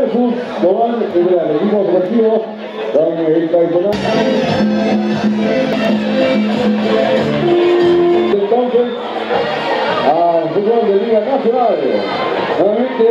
versus Doan, el gran equipo deportivo, el campeonato. Entonces, al fútbol de Liga Nacional, nuevamente.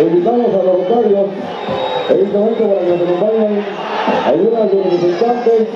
invitamos a los locarios en este para que nos acompañen algunos de los representantes